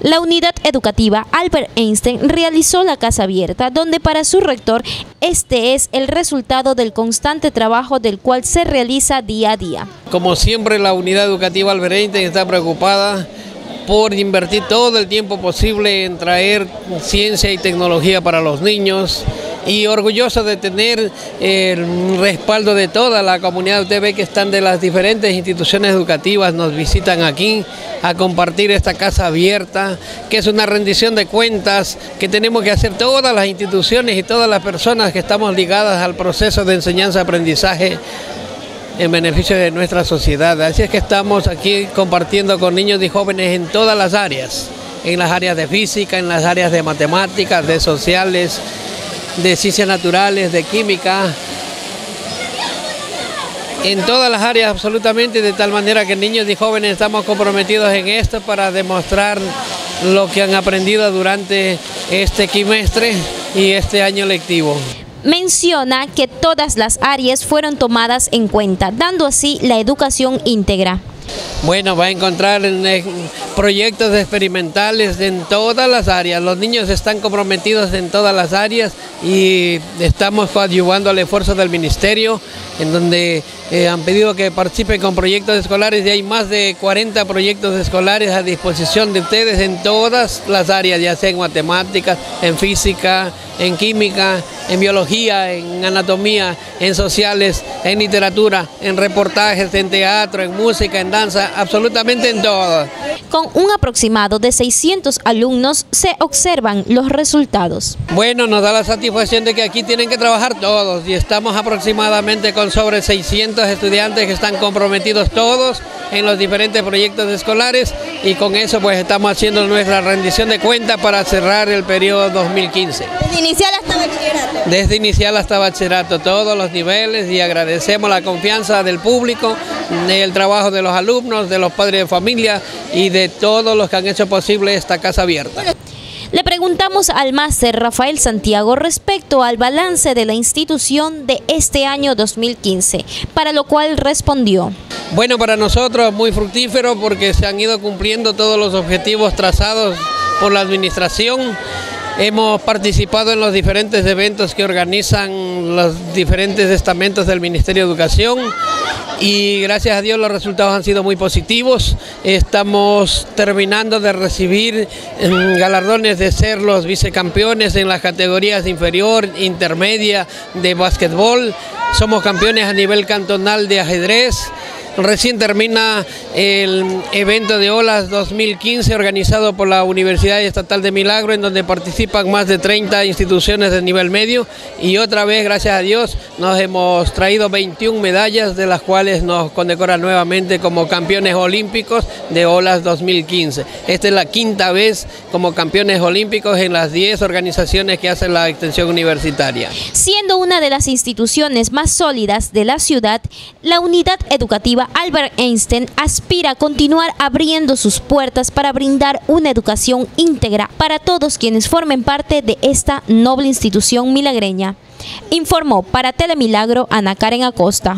La unidad educativa Albert Einstein realizó la casa abierta, donde para su rector este es el resultado del constante trabajo del cual se realiza día a día. Como siempre la unidad educativa Albert Einstein está preocupada por invertir todo el tiempo posible en traer ciencia y tecnología para los niños y orgulloso de tener el respaldo de toda la comunidad. Usted ve que están de las diferentes instituciones educativas, nos visitan aquí a compartir esta casa abierta, que es una rendición de cuentas que tenemos que hacer todas las instituciones y todas las personas que estamos ligadas al proceso de enseñanza-aprendizaje en beneficio de nuestra sociedad. Así es que estamos aquí compartiendo con niños y jóvenes en todas las áreas, en las áreas de física, en las áreas de matemáticas, de sociales, de ciencias naturales, de química, en todas las áreas absolutamente, de tal manera que niños y jóvenes estamos comprometidos en esto para demostrar lo que han aprendido durante este quimestre y este año lectivo menciona que todas las áreas fueron tomadas en cuenta, dando así la educación íntegra. Bueno, va a encontrar proyectos experimentales en todas las áreas. Los niños están comprometidos en todas las áreas y estamos coadyuvando al esfuerzo del ministerio, en donde eh, han pedido que participen con proyectos escolares y hay más de 40 proyectos escolares a disposición de ustedes en todas las áreas, ya sea en matemáticas, en física, en química, en biología, en anatomía, en sociales, en literatura, en reportajes, en teatro, en música, en danza, absolutamente en todo. Con un aproximado de 600 alumnos se observan los resultados. Bueno, nos da la satisfacción de que aquí tienen que trabajar todos y estamos aproximadamente con sobre 600 estudiantes que están comprometidos todos en los diferentes proyectos escolares y con eso pues estamos haciendo nuestra rendición de cuentas para cerrar el periodo 2015. Desde inicial hasta bachillerato. Desde inicial hasta bachillerato, todos los niveles y agradecemos la confianza del público, el trabajo de los alumnos, de los padres de familia y de todos los que han hecho posible esta casa abierta. Le preguntamos al máster Rafael Santiago respecto al balance de la institución de este año 2015, para lo cual respondió. Bueno, para nosotros muy fructífero porque se han ido cumpliendo todos los objetivos trazados por la administración. Hemos participado en los diferentes eventos que organizan los diferentes estamentos del Ministerio de Educación y gracias a Dios los resultados han sido muy positivos. Estamos terminando de recibir em, galardones de ser los vicecampeones en las categorías inferior, intermedia de básquetbol. Somos campeones a nivel cantonal de ajedrez. Recién termina el evento de olas 2015 organizado por la Universidad Estatal de Milagro en donde participan más de 30 instituciones de nivel medio y otra vez, gracias a Dios, nos hemos traído 21 medallas de las cuales nos condecoran nuevamente como campeones olímpicos de olas 2015. Esta es la quinta vez como campeones olímpicos en las 10 organizaciones que hacen la extensión universitaria. Siendo una de las instituciones más sólidas de la ciudad, la unidad educativa Albert Einstein aspira a continuar abriendo sus puertas para brindar una educación íntegra para todos quienes formen parte de esta noble institución milagreña. Informó para Telemilagro Ana Karen Acosta.